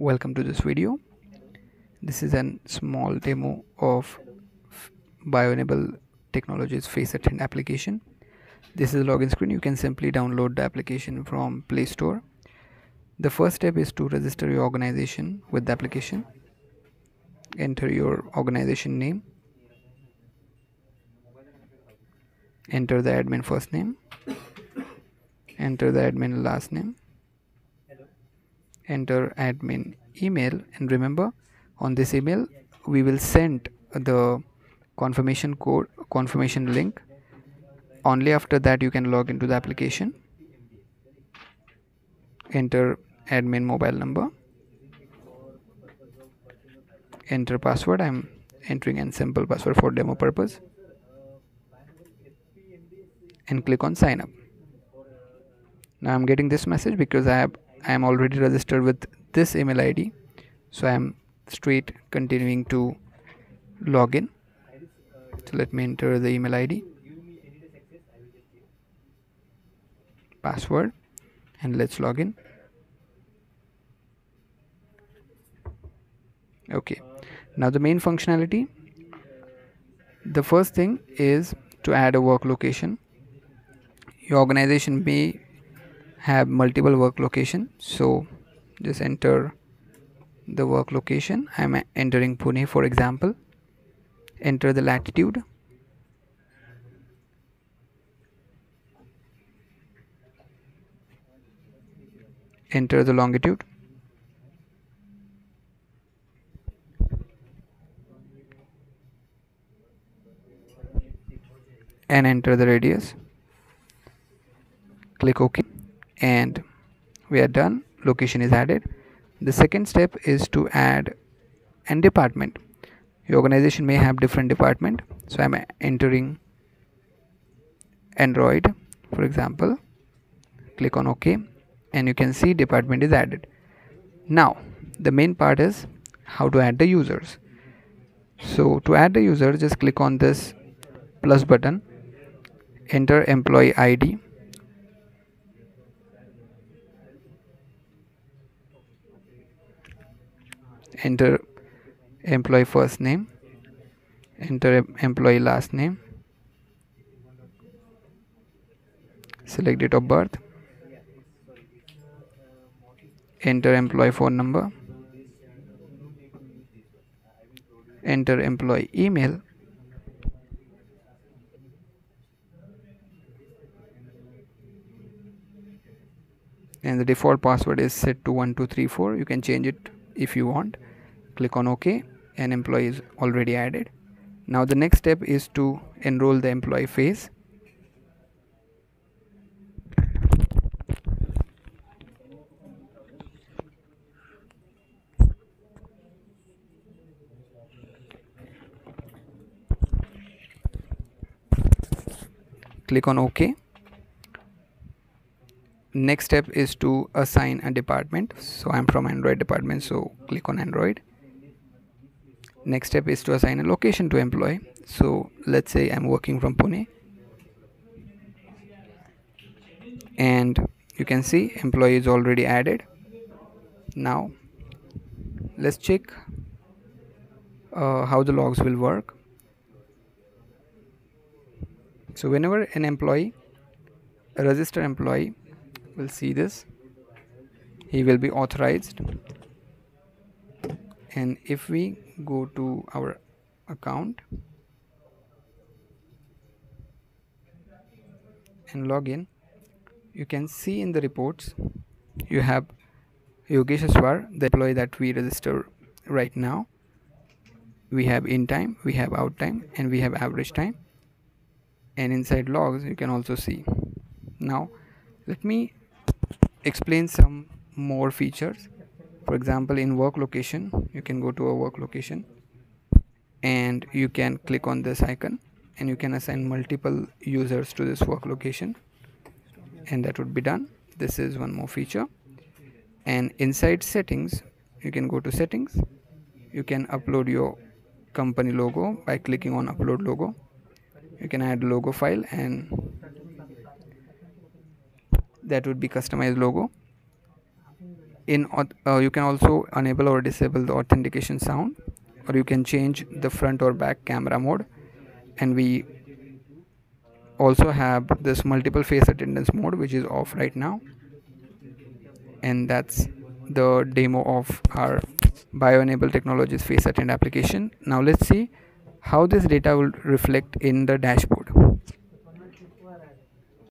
welcome to this video. This is a small demo of bioenable technologies face attend application. This is a login screen. You can simply download the application from play store. The first step is to register your organization with the application. Enter your organization name. Enter the admin first name. Enter the admin last name enter admin email. And remember on this email we will send the confirmation code confirmation link. Only after that you can log into the application. Enter admin mobile number. Enter password. I'm entering a simple password for demo purpose. And click on sign up. Now i'm getting this message because i have i am already registered with this email id so i am straight continuing to log in. So let me enter the email id password and let's log in. Okay. Now the main functionality. The first thing is to add a work location. Your organization may have multiple work location. So just enter the work location. I'm entering pune for example. Enter the latitude. Enter the longitude. And enter the radius. Click ok and we are done. Location is added. The second step is to add an department. Your organization may have different department. So i'm entering android for example. Click on ok and you can see department is added. Now the main part is how to add the users. So to add the user just click on this plus button. Enter employee id enter employee first name enter employee last name select date of birth enter employee phone number enter employee email and the default password is set to 1234 you can change it if you want click on ok and employee is already added. Now the next step is to enroll the employee phase click on ok. Next step is to assign a department. So i'm from android department so click on android next step is to assign a location to employee. So let's say i'm working from pune. And you can see employee is already added. Now let's check uh, how the logs will work. So whenever an employee a registered employee will see this he will be authorized. And if we go to our account and log in. You can see in the reports you have Yogesh Aswar the employee that we register right now. We have in time we have out time and we have average time. And inside logs you can also see. Now let me explain some more features for example in work location you can go to a work location and you can click on this icon and you can assign multiple users to this work location and that would be done. This is one more feature. And inside settings you can go to settings. You can upload your company logo by clicking on upload logo. You can add logo file and that would be customized logo in uh, you can also enable or disable the authentication sound or you can change the front or back camera mode. And we also have this multiple face attendance mode which is off right now. And that's the demo of our bio-enable technologies face attend application. Now let's see how this data will reflect in the dashboard